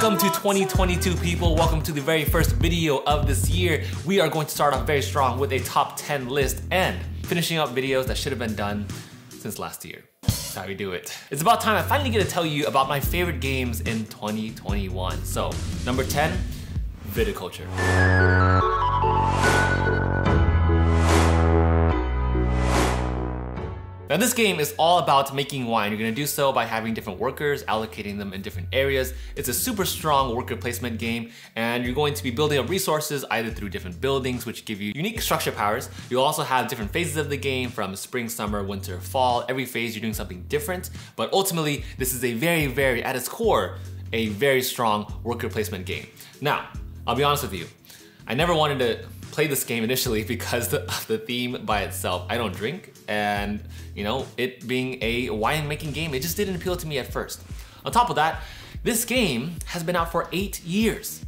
Welcome to 2022 people. Welcome to the very first video of this year. We are going to start off very strong with a top 10 list and finishing up videos that should have been done since last year. That's how we do it. It's about time I finally get to tell you about my favorite games in 2021. So, number 10, viticulture. Now this game is all about making wine. You're gonna do so by having different workers, allocating them in different areas. It's a super strong worker placement game and you're going to be building up resources either through different buildings which give you unique structure powers. You'll also have different phases of the game from spring, summer, winter, fall. Every phase you're doing something different, but ultimately this is a very, very, at its core, a very strong worker placement game. Now, I'll be honest with you, I never wanted to play this game initially because of the theme by itself. I don't drink and you know, it being a wine-making game, it just didn't appeal to me at first. On top of that, this game has been out for eight years.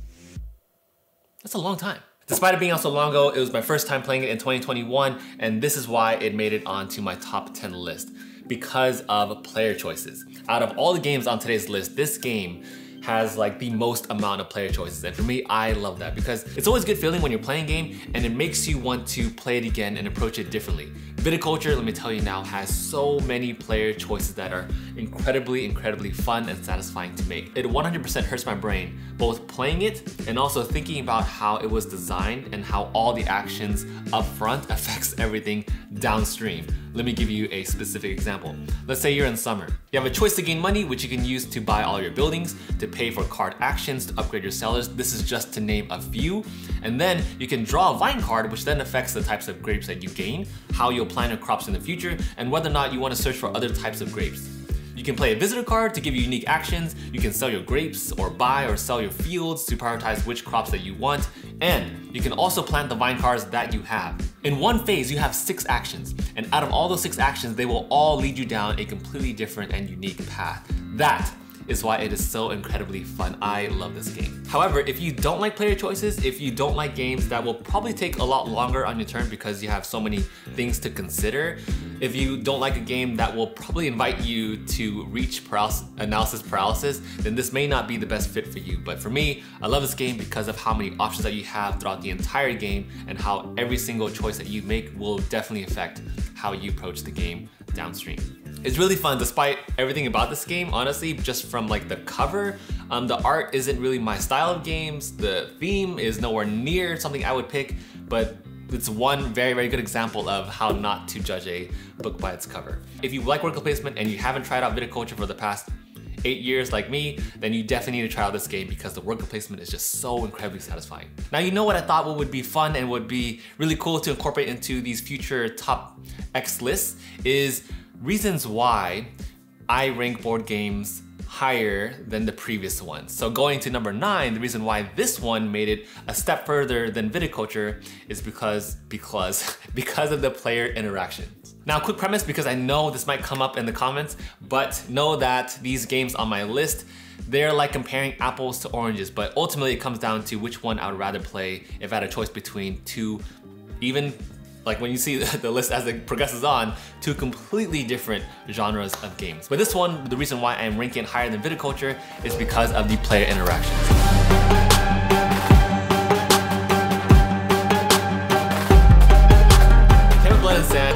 That's a long time. Despite it being out so long ago, it was my first time playing it in 2021, and this is why it made it onto my top 10 list, because of player choices. Out of all the games on today's list, this game has like the most amount of player choices. And for me, I love that because it's always a good feeling when you're playing a game and it makes you want to play it again and approach it differently. Viticulture, let me tell you now, has so many player choices that are incredibly, incredibly fun and satisfying to make. It 100% hurts my brain, both playing it and also thinking about how it was designed and how all the actions up front affects everything downstream. Let me give you a specific example. Let's say you're in summer. You have a choice to gain money, which you can use to buy all your buildings, to pay for card actions, to upgrade your cellars. This is just to name a few. And then you can draw a vine card, which then affects the types of grapes that you gain, how you'll plant your crops in the future, and whether or not you want to search for other types of grapes. You can play a visitor card to give you unique actions, you can sell your grapes or buy or sell your fields to prioritize which crops that you want, and you can also plant the vine cards that you have. In one phase, you have six actions, and out of all those six actions, they will all lead you down a completely different and unique path. That is why it is so incredibly fun. I love this game. However, if you don't like player choices, if you don't like games that will probably take a lot longer on your turn because you have so many things to consider, if you don't like a game that will probably invite you to reach paralysis, analysis paralysis, then this may not be the best fit for you. But for me, I love this game because of how many options that you have throughout the entire game and how every single choice that you make will definitely affect how you approach the game downstream. It's really fun despite everything about this game, honestly, just from like the cover, um, the art isn't really my style of games, the theme is nowhere near something I would pick, but it's one very, very good example of how not to judge a book by its cover. If you like worker placement and you haven't tried out viticulture for the past eight years like me, then you definitely need to try out this game because the worker placement is just so incredibly satisfying. Now you know what I thought would be fun and would be really cool to incorporate into these future top X lists is reasons why I rank board games higher than the previous one. So going to number nine, the reason why this one made it a step further than viticulture is because, because, because of the player interactions. Now quick premise because I know this might come up in the comments, but know that these games on my list they're like comparing apples to oranges, but ultimately it comes down to which one I would rather play if I had a choice between two even like when you see the list as it progresses on, two completely different genres of games. But this one, the reason why I'm ranking higher than viticulture is because of the player interactions.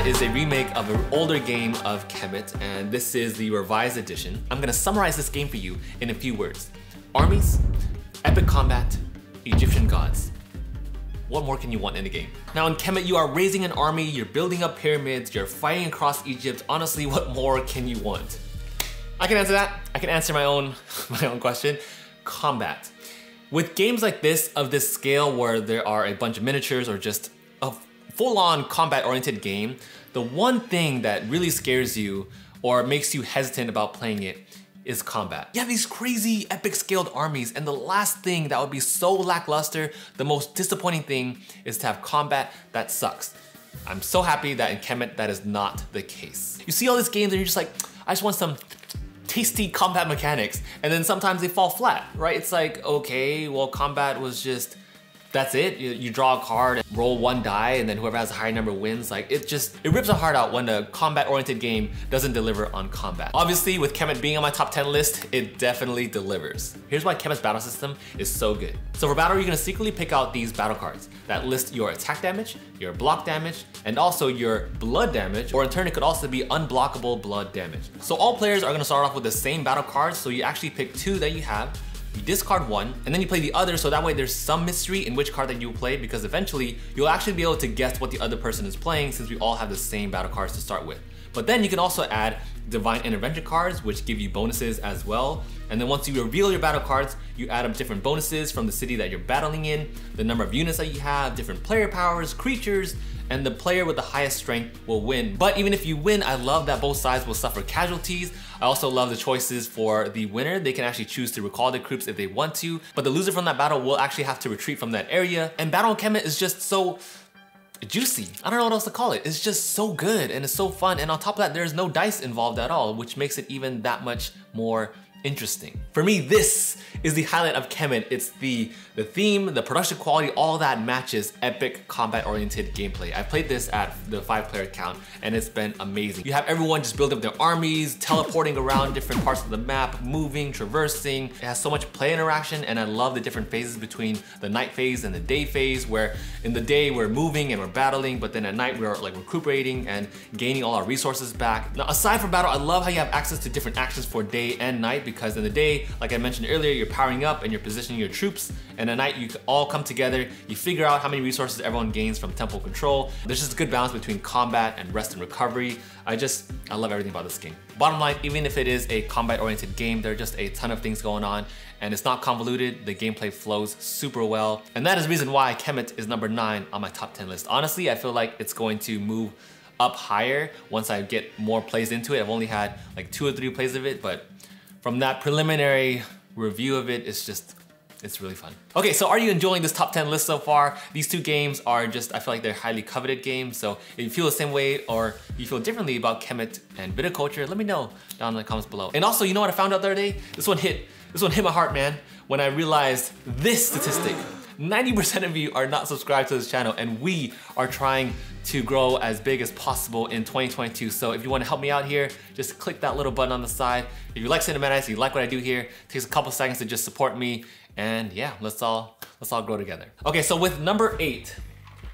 Is a remake of an older game of Kemet, and this is the revised edition. I'm gonna summarize this game for you in a few words. Armies, epic combat, Egyptian gods. What more can you want in a game? Now in Kemet, you are raising an army, you're building up pyramids, you're fighting across Egypt. Honestly, what more can you want? I can answer that. I can answer my own, my own question. Combat. With games like this, of this scale where there are a bunch of miniatures or just a full-on combat-oriented game, the one thing that really scares you or makes you hesitant about playing it is combat. You have these crazy epic scaled armies and the last thing that would be so lackluster, the most disappointing thing is to have combat that sucks. I'm so happy that in Kemet that is not the case. You see all these games and you're just like, I just want some tasty combat mechanics and then sometimes they fall flat, right? It's like, okay, well combat was just that's it. You, you, draw a card, and roll one die, and then whoever has a higher number wins. Like it just, it rips a heart out when a combat-oriented game doesn't deliver on combat. Obviously, with Kemet being on my top 10 list, it definitely delivers. Here's why Kemet's battle system is so good. So for battle, you're gonna secretly pick out these battle cards that list your attack damage, your block damage, and also your blood damage, or in turn, it could also be unblockable blood damage. So all players are gonna start off with the same battle cards, so you actually pick two that you have, you discard one, and then you play the other so that way there's some mystery in which card that you play because eventually you'll actually be able to guess what the other person is playing since we all have the same battle cards to start with. But then you can also add Divine Intervention cards, which give you bonuses as well. And then once you reveal your battle cards, you add up different bonuses from the city that you're battling in, the number of units that you have, different player powers, creatures, and the player with the highest strength will win. But even if you win, I love that both sides will suffer casualties. I also love the choices for the winner. They can actually choose to recall the troops if they want to, but the loser from that battle will actually have to retreat from that area. And Battle Kemet is just so juicy. I don't know what else to call it. It's just so good and it's so fun. And on top of that, there's no dice involved at all, which makes it even that much more interesting. For me, this is the highlight of Kemet. It's the, the theme, the production quality, all that matches epic combat-oriented gameplay. I played this at the five player count and it's been amazing. You have everyone just building up their armies, teleporting around different parts of the map, moving, traversing. It has so much play interaction and I love the different phases between the night phase and the day phase where in the day we're moving and we're battling, but then at night we're like recuperating and gaining all our resources back. Now aside from battle, I love how you have access to different actions for day and night because in the day, like I mentioned earlier, you're powering up and you're positioning your troops, and at night you all come together, you figure out how many resources everyone gains from temple control. There's just a good balance between combat and rest and recovery. I just, I love everything about this game. Bottom line, even if it is a combat-oriented game, there are just a ton of things going on, and it's not convoluted, the gameplay flows super well, and that is the reason why Kemet is number 9 on my top 10 list. Honestly, I feel like it's going to move up higher once I get more plays into it. I've only had like two or three plays of it, but from that preliminary review of it's just, it's really fun. Okay, so are you enjoying this top 10 list so far? These two games are just, I feel like they're highly coveted games. So if you feel the same way or you feel differently about Kemet and Viticulture, let me know down in the comments below. And also, you know what I found out the other day? This one hit, this one hit my heart, man, when I realized this statistic. 90% of you are not subscribed to this channel and we are trying to grow as big as possible in 2022. So if you wanna help me out here, just click that little button on the side. If you like Cinematics, you like what I do here, it takes a couple seconds to just support me. And yeah, let's all, let's all grow together. Okay, so with number eight,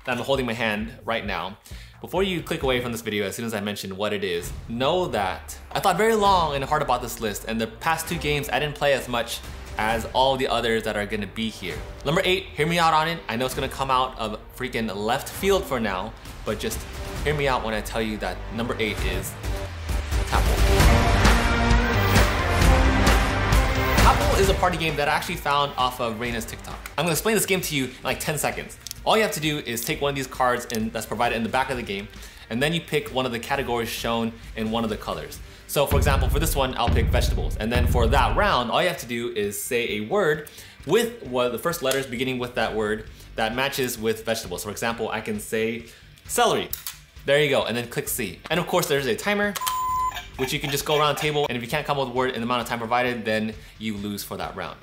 that I'm holding my hand right now, before you click away from this video as soon as I mention what it is, know that I thought very long and hard about this list and the past two games I didn't play as much as all the others that are gonna be here. Number eight, hear me out on it. I know it's gonna come out of freaking left field for now, but just hear me out when I tell you that number eight is Tapple. Tapple is a party game that I actually found off of Reina's TikTok. I'm gonna explain this game to you in like 10 seconds. All you have to do is take one of these cards in, that's provided in the back of the game, and then you pick one of the categories shown in one of the colors. So for example, for this one, I'll pick vegetables. And then for that round, all you have to do is say a word with what the first letters beginning with that word that matches with vegetables. For example, I can say celery. There you go, and then click C. And of course, there's a timer, which you can just go around the table, and if you can't come up with a word in the amount of time provided, then you lose for that round.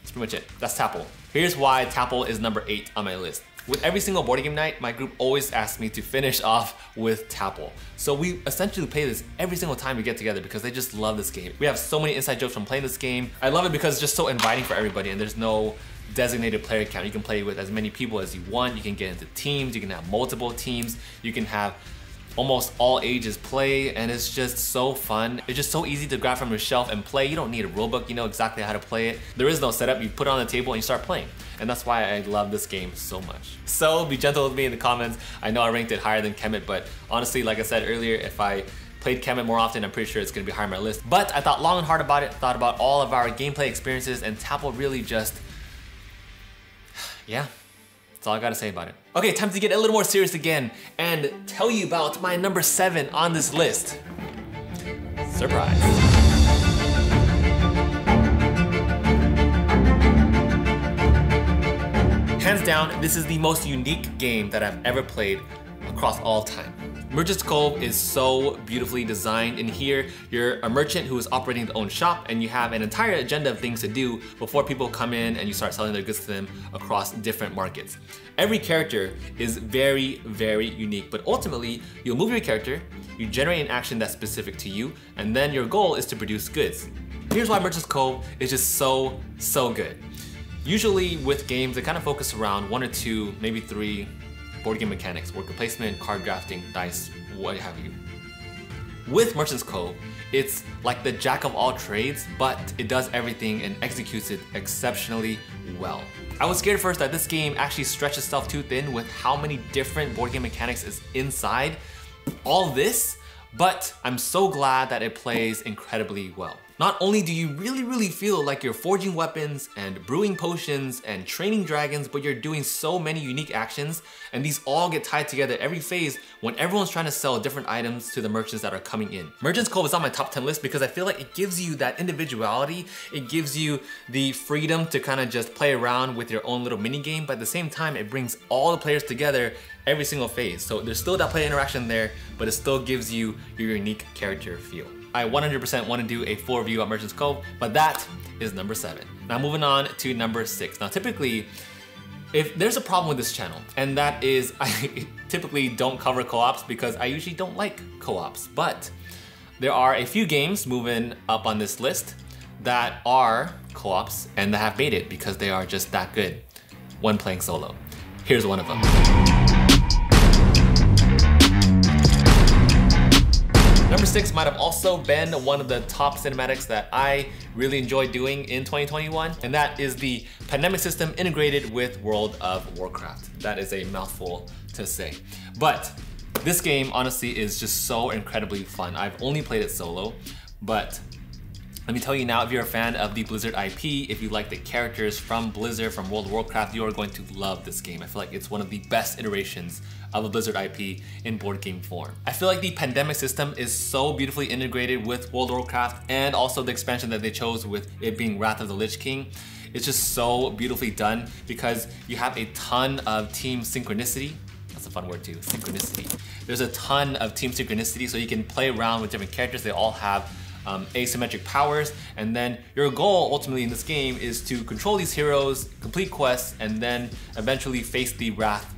That's pretty much it. That's Tapple. Here's why Tapple is number eight on my list. With every single board game night, my group always asks me to finish off with Tapple. So we essentially play this every single time we get together because they just love this game. We have so many inside jokes from playing this game. I love it because it's just so inviting for everybody and there's no designated player count. You can play with as many people as you want. You can get into teams. You can have multiple teams. You can have almost all ages play and it's just so fun. It's just so easy to grab from your shelf and play. You don't need a rulebook, you know exactly how to play it. There is no setup, you put it on the table and you start playing. And that's why I love this game so much. So be gentle with me in the comments. I know I ranked it higher than Kemet, but honestly, like I said earlier, if I played Kemet more often, I'm pretty sure it's gonna be higher on my list. But I thought long and hard about it, thought about all of our gameplay experiences, and Tapple really just, yeah, that's all I gotta say about it. Okay, time to get a little more serious again and tell you about my number seven on this list. Surprise. Hands down, this is the most unique game that I've ever played across all time. Merchant's Cove is so beautifully designed. In here, you're a merchant who is operating their own shop and you have an entire agenda of things to do before people come in and you start selling their goods to them across different markets. Every character is very, very unique, but ultimately, you'll move your character, you generate an action that's specific to you, and then your goal is to produce goods. Here's why Merchant's Cove is just so, so good. Usually with games, they kind of focus around one or two, maybe three board game mechanics, worker placement, card drafting, dice, what have you. With Merchant's Cove, it's like the jack of all trades, but it does everything and executes it exceptionally well. I was scared first that this game actually stretched itself too thin with how many different board game mechanics is inside all this, but I'm so glad that it plays incredibly well. Not only do you really, really feel like you're forging weapons and brewing potions and training dragons, but you're doing so many unique actions, and these all get tied together every phase when everyone's trying to sell different items to the merchants that are coming in. Merchant's Cove is on my top 10 list because I feel like it gives you that individuality, it gives you the freedom to kind of just play around with your own little mini game, but at the same time, it brings all the players together every single phase. So there's still that player interaction there, but it still gives you your unique character feel. I 100% want to do a full review on Merchant's Cove, but that is number seven. Now moving on to number six. Now typically, if there's a problem with this channel, and that is I typically don't cover co-ops because I usually don't like co-ops, but there are a few games moving up on this list that are co-ops and that have made it because they are just that good when playing solo. Here's one of them. Number six might have also been one of the top cinematics that I really enjoyed doing in 2021, and that is the pandemic system integrated with World of Warcraft. That is a mouthful to say. But this game honestly is just so incredibly fun. I've only played it solo, but let me tell you now, if you're a fan of the Blizzard IP, if you like the characters from Blizzard, from World of Warcraft, you are going to love this game. I feel like it's one of the best iterations of a Blizzard IP in board game form. I feel like the pandemic system is so beautifully integrated with World of Warcraft and also the expansion that they chose with it being Wrath of the Lich King. It's just so beautifully done because you have a ton of team synchronicity that's a fun word too, synchronicity. There's a ton of team synchronicity so you can play around with different characters. They all have um, asymmetric powers, and then your goal ultimately in this game is to control these heroes, complete quests, and then eventually face the wrath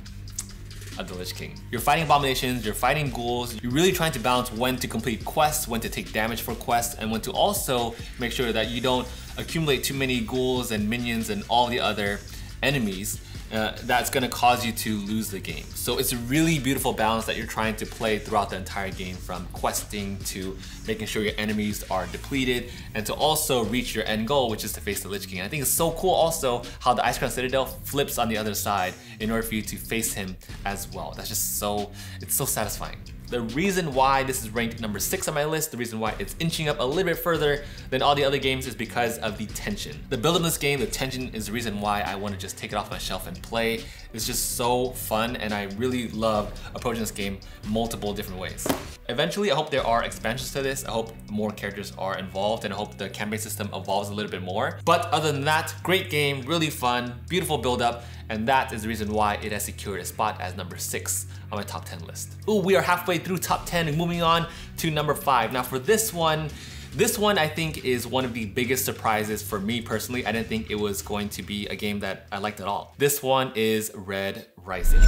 of the Lich King. You're fighting abominations, you're fighting ghouls, you're really trying to balance when to complete quests, when to take damage for quests, and when to also make sure that you don't accumulate too many ghouls and minions and all the other enemies uh, that's gonna cause you to lose the game. So it's a really beautiful balance that you're trying to play throughout the entire game from questing to making sure your enemies are depleted and to also reach your end goal, which is to face the Lich King. And I think it's so cool also how the Icecrown Citadel flips on the other side in order for you to face him as well. That's just so, it's so satisfying. The reason why this is ranked number six on my list, the reason why it's inching up a little bit further than all the other games is because of the tension. The build in this game, the tension is the reason why I want to just take it off my shelf and play. It's just so fun and I really love approaching this game multiple different ways. Eventually, I hope there are expansions to this. I hope more characters are involved and I hope the campaign system evolves a little bit more. But other than that, great game, really fun, beautiful build up, and that is the reason why it has secured a spot as number six on my top 10 list. Ooh, we are halfway through top 10 and moving on to number five. Now for this one, this one I think is one of the biggest surprises for me personally. I didn't think it was going to be a game that I liked at all. This one is Red Rising.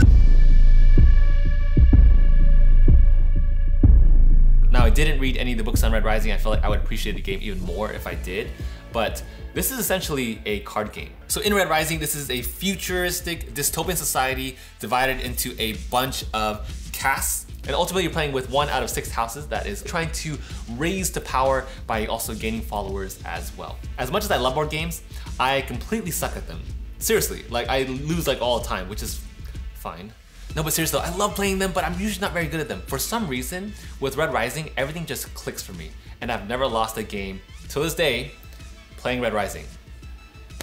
Didn't read any of the books on Red Rising. I feel like I would appreciate the game even more if I did, but this is essentially a card game. So in Red Rising, this is a futuristic dystopian society divided into a bunch of castes and ultimately you're playing with one out of six houses that is trying to raise to power by also gaining followers as well. As much as I love board games, I completely suck at them. Seriously, like I lose like all the time, which is fine. No, but seriously, I love playing them, but I'm usually not very good at them. For some reason, with Red Rising, everything just clicks for me, and I've never lost a game to this day playing Red Rising.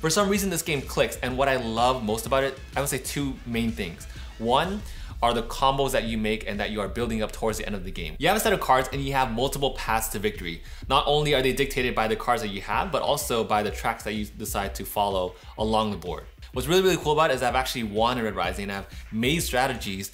For some reason this game clicks and what I love most about it, I would say two main things. One are the combos that you make and that you are building up towards the end of the game. You have a set of cards and you have multiple paths to victory. Not only are they dictated by the cards that you have, but also by the tracks that you decide to follow along the board. What's really, really cool about it is I've actually won in Red Rising and I've made strategies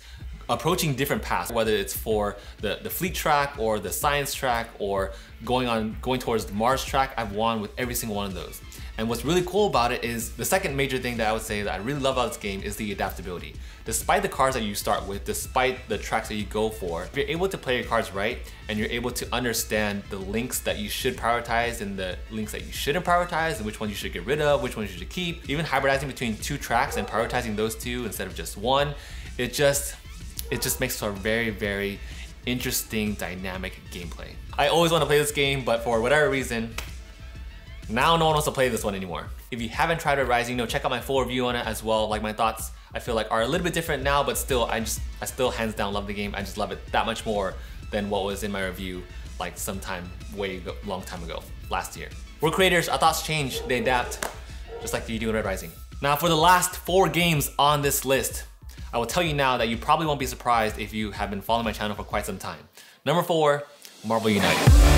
approaching different paths, whether it's for the, the fleet track or the science track or going on going towards the Mars track, I've won with every single one of those. And what's really cool about it is the second major thing that I would say that I really love about this game is the adaptability. Despite the cards that you start with, despite the tracks that you go for, if you're able to play your cards right and you're able to understand the links that you should prioritize and the links that you shouldn't prioritize and which ones you should get rid of, which ones you should keep, even hybridizing between two tracks and prioritizing those two instead of just one, it just it just makes for a very, very interesting, dynamic gameplay. I always want to play this game, but for whatever reason, now no one wants to play this one anymore. If you haven't tried Red Rising, you know, check out my full review on it as well. Like my thoughts, I feel like are a little bit different now, but still, I just, I still hands down love the game. I just love it that much more than what was in my review like sometime way long time ago, last year. We're creators, our thoughts change, they adapt, just like you do in Red Rising. Now for the last four games on this list, I will tell you now that you probably won't be surprised if you have been following my channel for quite some time. Number four, Marvel United.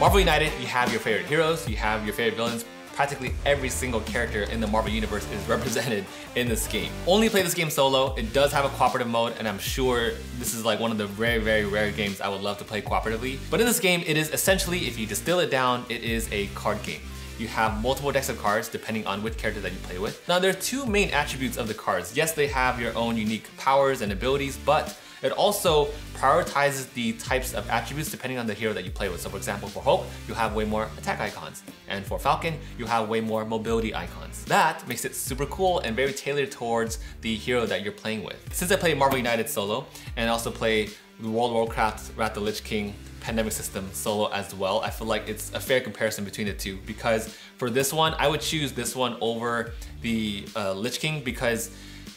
Marvel United, you have your favorite heroes, you have your favorite villains, practically every single character in the Marvel Universe is represented in this game. Only play this game solo, it does have a cooperative mode, and I'm sure this is like one of the very, very rare games I would love to play cooperatively. But in this game, it is essentially, if you distill it down, it is a card game. You have multiple decks of cards depending on which character that you play with. Now there are two main attributes of the cards. Yes, they have your own unique powers and abilities, but it also prioritizes the types of attributes depending on the hero that you play with. So for example, for Hulk, you have way more attack icons. And for Falcon, you have way more mobility icons. That makes it super cool and very tailored towards the hero that you're playing with. Since I play Marvel United solo and also play World of Warcraft Wrath the Lich King pandemic system solo as well. I feel like it's a fair comparison between the two because for this one, I would choose this one over the uh, Lich King because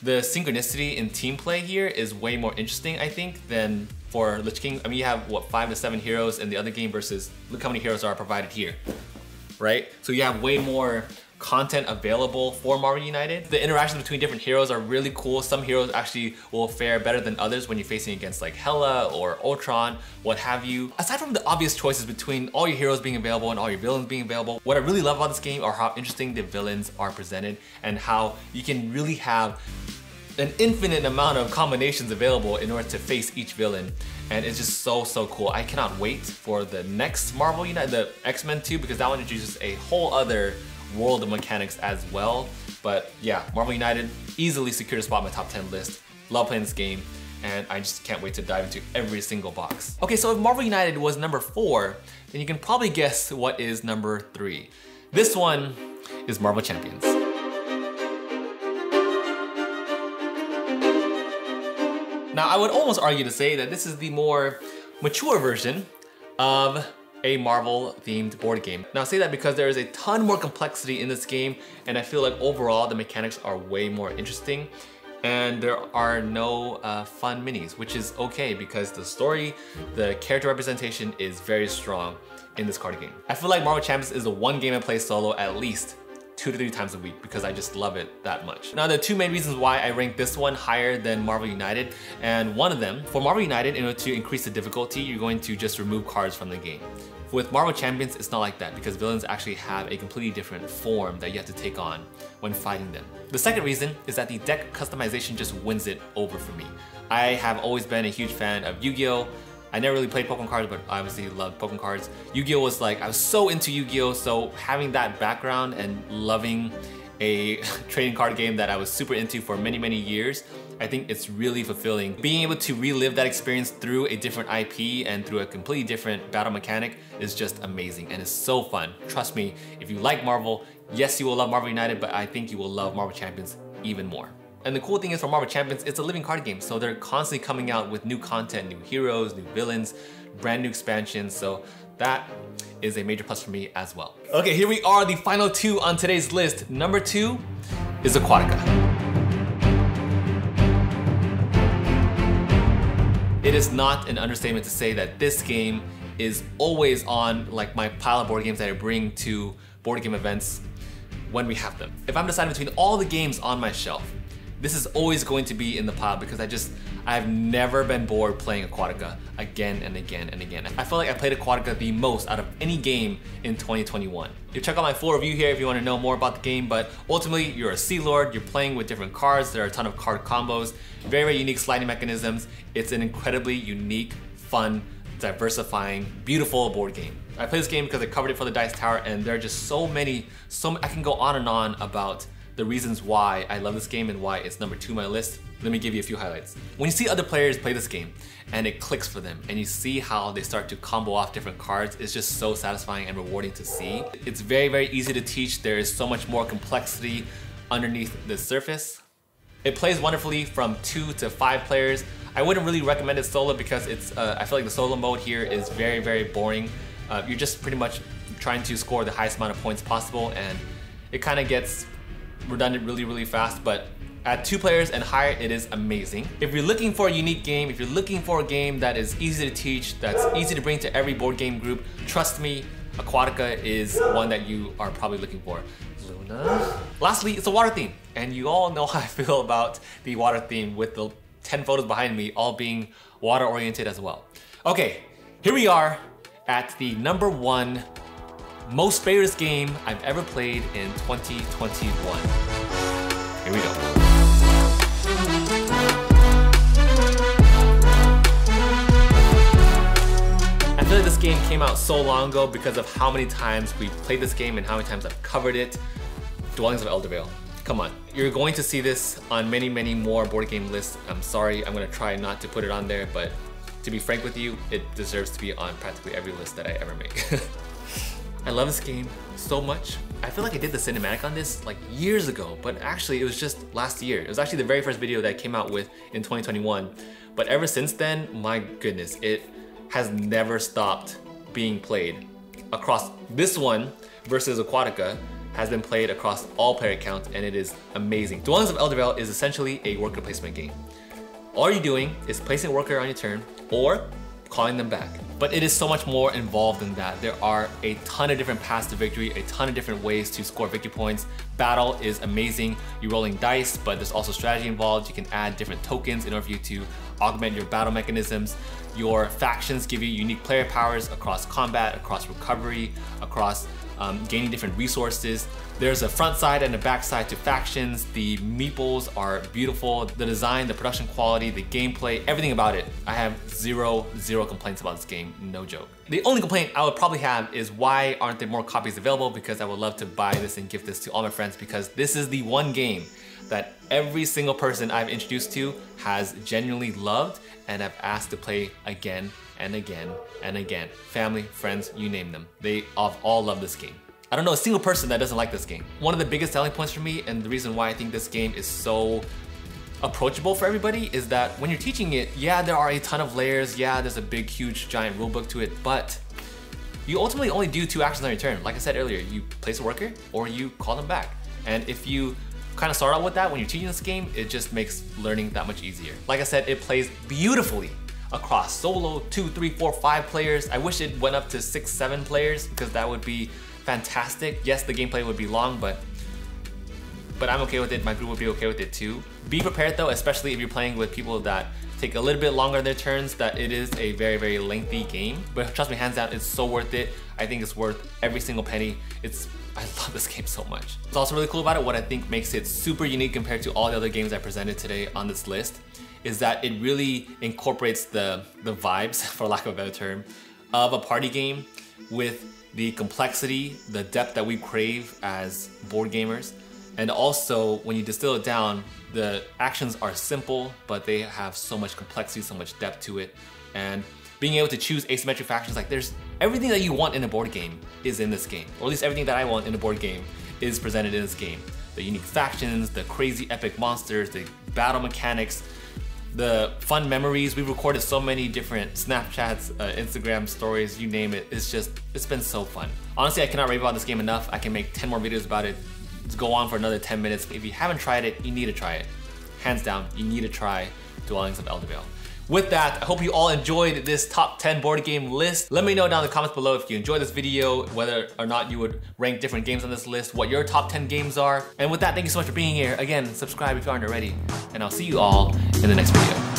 the synchronicity in team play here is way more interesting, I think, than for Lich King. I mean, you have, what, five to seven heroes in the other game versus look how many heroes are provided here, right? So you have way more content available for Marvel United. The interactions between different heroes are really cool. Some heroes actually will fare better than others when you're facing against like Hela or Ultron, what have you. Aside from the obvious choices between all your heroes being available and all your villains being available, what I really love about this game are how interesting the villains are presented and how you can really have an infinite amount of combinations available in order to face each villain. And it's just so, so cool. I cannot wait for the next Marvel United, the X-Men 2, because that one introduces a whole other world of mechanics as well. But yeah, Marvel United easily secured a spot on my top 10 list. Love playing this game, and I just can't wait to dive into every single box. Okay, so if Marvel United was number four, then you can probably guess what is number three. This one is Marvel Champions. Now, I would almost argue to say that this is the more mature version of a Marvel themed board game. Now I say that because there is a ton more complexity in this game and I feel like overall the mechanics are way more interesting and there are no uh, fun minis, which is okay because the story, the character representation is very strong in this card game. I feel like Marvel Champions is the one game I play solo at least two to three times a week because I just love it that much. Now, the two main reasons why I rank this one higher than Marvel United, and one of them, for Marvel United, in order to increase the difficulty, you're going to just remove cards from the game. With Marvel Champions, it's not like that because villains actually have a completely different form that you have to take on when fighting them. The second reason is that the deck customization just wins it over for me. I have always been a huge fan of Yu-Gi-Oh! I never really played Pokemon cards, but I obviously loved Pokemon cards. Yu-Gi-Oh was like, I was so into Yu-Gi-Oh, so having that background and loving a trading card game that I was super into for many, many years, I think it's really fulfilling. Being able to relive that experience through a different IP and through a completely different battle mechanic is just amazing and it's so fun. Trust me, if you like Marvel, yes, you will love Marvel United, but I think you will love Marvel Champions even more. And the cool thing is for Marvel Champions, it's a living card game. So they're constantly coming out with new content, new heroes, new villains, brand new expansions. So that is a major plus for me as well. Okay, here we are, the final two on today's list. Number two is Aquatica. Is not an understatement to say that this game is always on like my pile of board games that I bring to board game events when we have them. If I'm deciding between all the games on my shelf, this is always going to be in the pile because I just, I've never been bored playing Aquatica again and again and again. I feel like I played Aquatica the most out of any game in 2021. You check out my full review here if you want to know more about the game, but ultimately you're a Sea Lord, you're playing with different cards, there are a ton of card combos, very, very unique sliding mechanisms. It's an incredibly unique, fun, diversifying, beautiful board game. I play this game because I covered it for the Dice Tower and there are just so many, so I can go on and on about the reasons why I love this game and why it's number two on my list. Let me give you a few highlights. When you see other players play this game and it clicks for them and you see how they start to combo off different cards, it's just so satisfying and rewarding to see. It's very, very easy to teach. There is so much more complexity underneath the surface. It plays wonderfully from two to five players. I wouldn't really recommend it solo because it's. Uh, I feel like the solo mode here is very, very boring. Uh, you're just pretty much trying to score the highest amount of points possible and it kind of gets redundant really, really fast, but at two players and higher, it is amazing. If you're looking for a unique game, if you're looking for a game that is easy to teach, that's easy to bring to every board game group, trust me, Aquatica is one that you are probably looking for. Luna. Lastly, it's a water theme, and you all know how I feel about the water theme with the 10 photos behind me all being water oriented as well. Okay, here we are at the number one most favorite game I've ever played in 2021. Here we go. Feel like this game came out so long ago because of how many times we played this game and how many times I've covered it. Dwellings of Eldervale. Come on. You're going to see this on many, many more board game lists. I'm sorry, I'm gonna try not to put it on there, but to be frank with you, it deserves to be on practically every list that I ever make. I love this game so much. I feel like I did the cinematic on this like years ago, but actually it was just last year. It was actually the very first video that I came out with in 2021. But ever since then, my goodness, it has never stopped being played. Across this one versus Aquatica has been played across all player accounts and it is amazing. Dwellings of Eldervale is essentially a worker placement game. All you're doing is placing a worker on your turn or calling them back. But it is so much more involved than that. There are a ton of different paths to victory, a ton of different ways to score victory points. Battle is amazing. You're rolling dice, but there's also strategy involved. You can add different tokens in order for you to augment your battle mechanisms. Your factions give you unique player powers across combat, across recovery, across um, gaining different resources. There's a front side and a back side to factions. The meeples are beautiful. The design, the production quality, the gameplay, everything about it. I have zero, zero complaints about this game, no joke. The only complaint I would probably have is why aren't there more copies available because I would love to buy this and give this to all my friends because this is the one game that every single person I've introduced to has genuinely loved and have asked to play again and again and again. Family, friends, you name them. They all love this game. I don't know a single person that doesn't like this game. One of the biggest selling points for me and the reason why I think this game is so approachable for everybody is that when you're teaching it, yeah, there are a ton of layers, yeah, there's a big, huge, giant rulebook to it, but you ultimately only do two actions on your turn. Like I said earlier, you place a worker or you call them back. And if you kind of start out with that when you're teaching this game, it just makes learning that much easier. Like I said, it plays beautifully across solo, two, three, four, five players. I wish it went up to six, seven players because that would be fantastic. Yes, the gameplay would be long, but but I'm okay with it. My group would be okay with it too. Be prepared though, especially if you're playing with people that take a little bit longer their turns, that it is a very, very lengthy game. But trust me, hands down, it's so worth it. I think it's worth every single penny. It's I love this game so much. What's also really cool about it, what I think makes it super unique compared to all the other games I presented today on this list, is that it really incorporates the, the vibes, for lack of a better term, of a party game with the complexity, the depth that we crave as board gamers. And also, when you distill it down, the actions are simple, but they have so much complexity, so much depth to it. And being able to choose asymmetric factions, like there's everything that you want in a board game is in this game. Or at least everything that I want in a board game is presented in this game. The unique factions, the crazy epic monsters, the battle mechanics, the fun memories. We've recorded so many different Snapchats, uh, Instagram stories, you name it. It's just, it's been so fun. Honestly, I cannot rave about this game enough. I can make 10 more videos about it. Let's go on for another 10 minutes. If you haven't tried it, you need to try it. Hands down, you need to try Dwellings of Eldervale. With that, I hope you all enjoyed this top 10 board game list. Let me know down in the comments below if you enjoyed this video, whether or not you would rank different games on this list, what your top 10 games are. And with that, thank you so much for being here. Again, subscribe if you aren't already. And I'll see you all in the next video.